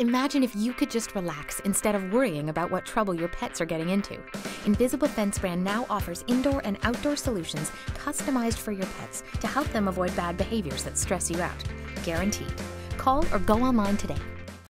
Imagine if you could just relax instead of worrying about what trouble your pets are getting into. Invisible Fence brand now offers indoor and outdoor solutions customized for your pets to help them avoid bad behaviors that stress you out. Guaranteed. Call or go online today